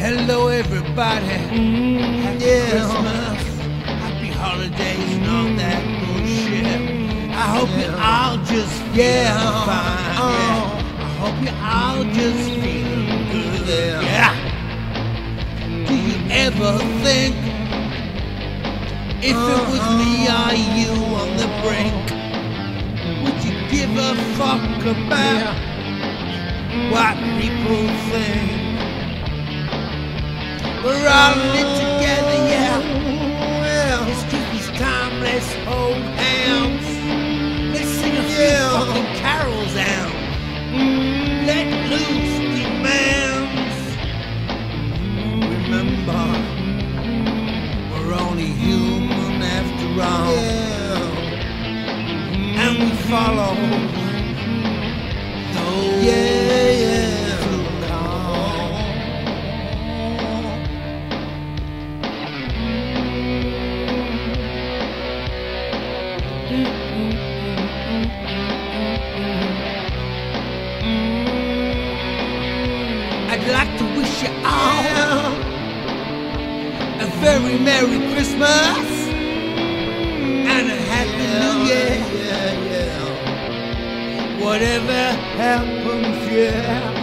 everybody. Mm-hmm. Happy Yeah. Christmas, happy holidays, and all that bullshit. I hope you all just Yeah. fine. Oh. Yeah. I hope you all just mm-hmm. feeling good. Yeah. Yeah. Do you mm-hmm. ever think if it was me uh-huh. or you on the brink, would you give a fuck about what people think? We're all in it together, yeah. Well, It's Christmas time, let's hold hands. Let's sing a few Yeah. fucking carols out. Let loose demands. Remember, we're only human after all. yeah. And we follow those Yeah, yeah. I'd like to wish you all a very Merry Christmas and a Happy New Year. Whatever happens, yeah.